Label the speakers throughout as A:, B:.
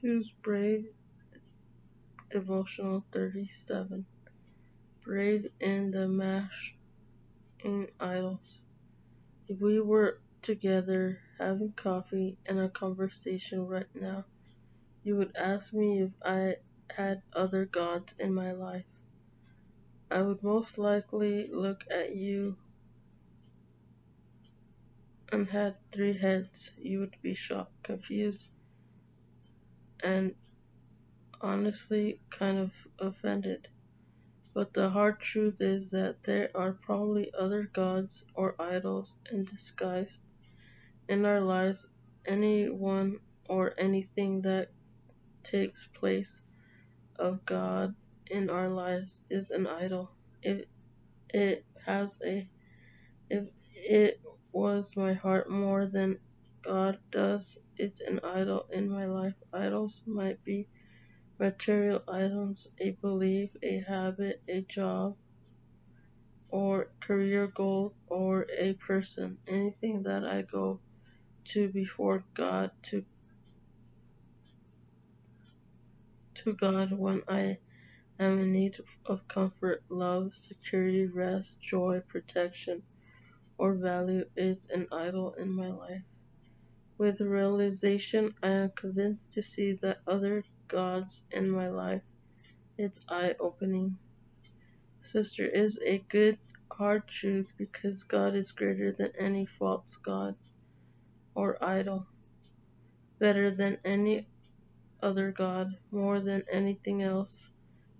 A: Choose Brave Devotional 37. Brave in the Mashing Idols. If we were together having coffee and a conversation right now, you would ask me if I had other gods in my life. I would most likely look at you and had three heads. You would be shocked, confused, and honestly kind of offended. But the hard truth is that there are probably other gods or idols in disguise in our lives. Anyone or anything that takes place of God in our lives is an idol. If it has a if it was my heart more than God does, it's an idol in my life. Idols might be material items, a belief, a habit, a job, or career goal, or a person. Anything that I go to before God to to God when I am in need of comfort, love, security, rest, joy, protection, or value is an idol in my life. With realization, I am convinced to see the other gods in my life. It's eye opening. Sister is a good, hard truth because God is greater than any false God or idol, better than any other God, more than anything else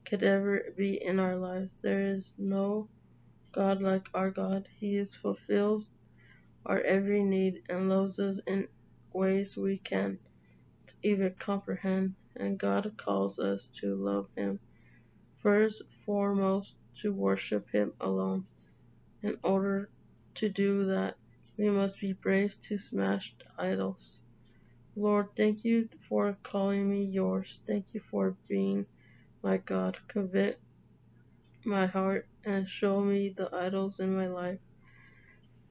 A: could ever be in our lives. There is no God like our God. He is fulfills our every need and loves us in ways we can't even comprehend. And God calls us to love Him first, foremost, to worship Him alone. In order to do that, we must be brave to smash idols. Lord, thank you for calling me yours. Thank you for being my God. Convict my heart and show me the idols in my life.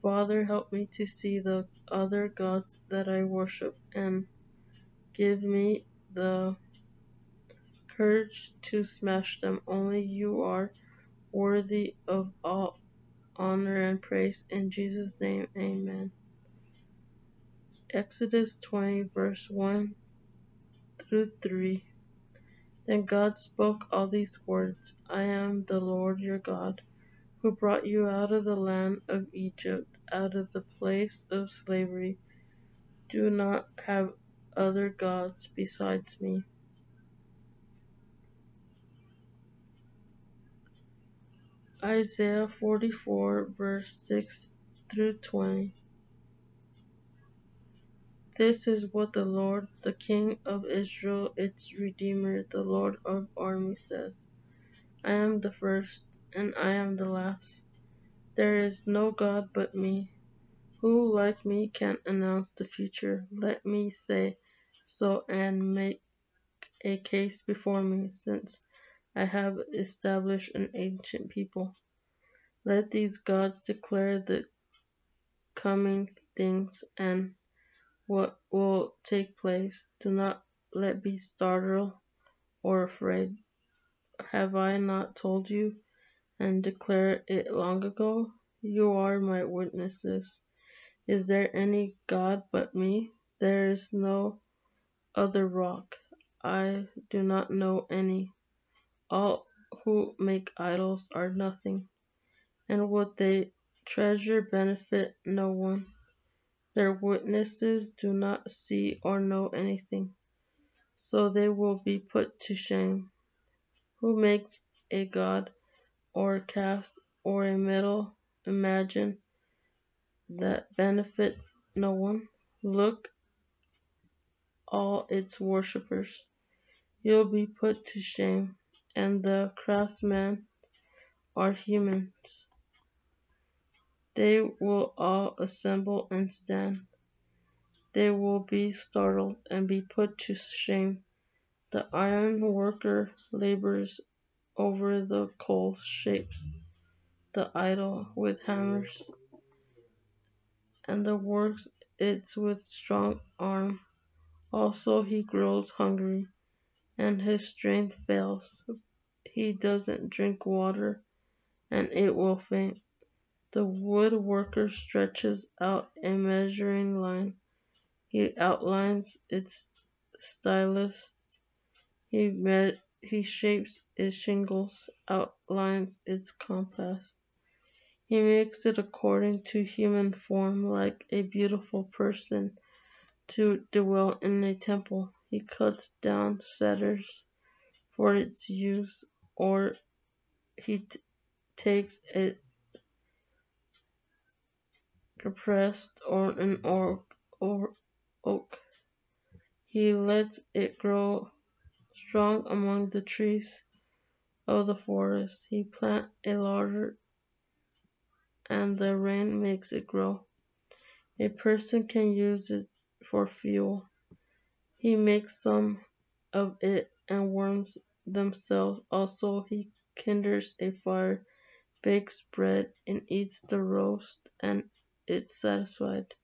A: Father, help me to see the other gods that I worship and give me the courage to smash them. Only you are worthy of all honor and praise. In Jesus' name, amen. Exodus 20, verse 1 through 3. Then God spoke all these words I am the Lord your God, who brought you out of the land of Egypt, out of the place of slavery. Do not have other gods besides me. Isaiah 44, verse 6 through 20. This is what the Lord, the King of Israel, its Redeemer, the Lord of armies says. I am the first, and I am the last. There is no God but me. Who like me can announce the future? Let me say so and make a case before me, since I have established an ancient people. Let these gods declare the coming things and what will take place. Do not let be startled or afraid. Have I not told you and declared it long ago? You are my witnesses. Is there any God but me? There is no other rock. I do not know any. All who make idols are nothing, and what they treasure benefit no one. Their witnesses do not see or know anything, so they will be put to shame. Who makes a god or cast or a metal imagine that benefits no one? Look, all its worshippers, you'll be put to shame, and the craftsmen are humans. They will all assemble and stand. They will be startled and be put to shame. The iron worker labors over the coal, shapes the idol with hammers, and the works it with strong arm. Also he grows hungry, and his strength fails. He doesn't drink water, and it will faint. The woodworker stretches out a measuring line. He outlines its stylus. He, me- he shapes its shingles, outlines its compass. He makes it according to human form, like a beautiful person to dwell in a temple. He cuts down cedars for its use, or he t- takes it compressed or an oak, or oak. He lets it grow strong among the trees of the forest. He plants a larder, and the rain makes it grow. A person can use it for fuel. He makes some of it and warms themselves. Also, he kindles a fire, bakes bread, and eats the roast, and is satisfied.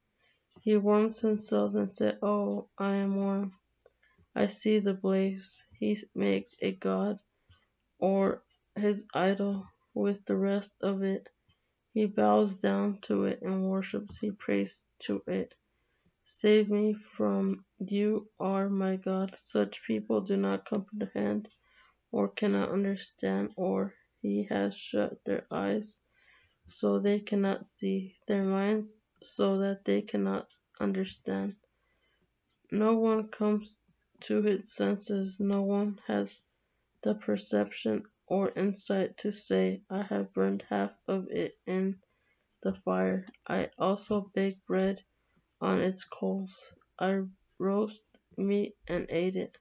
A: He warms himself and says, Oh, I am warm. I see the blaze. He makes a god or his idol with the rest of it. He bows down to it and worships. He prays to it. Save me from you are my God. Such people do not comprehend or cannot understand, or he has shut their eyes so they cannot see, their minds so that they cannot understand. No one comes to his senses, no one has the perception or insight to say, I have burned half of it in the fire. I also bake bread on its coals. I roast meat and ate it.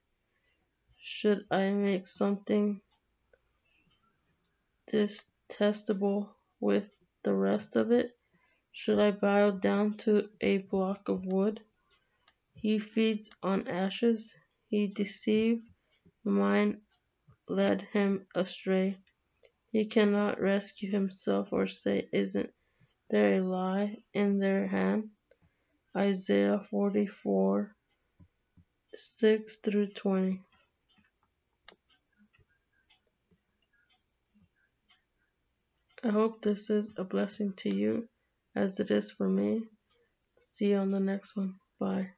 A: Should I make something detestable with the rest of it? Should I bow down to a block of wood? He feeds on ashes. He deceived mine, led him astray. He cannot rescue himself or say, Isn't there a lie in their hand? Isaiah 44 6 through 20. I hope this is a blessing to you as it is for me. See you on the next one. Bye.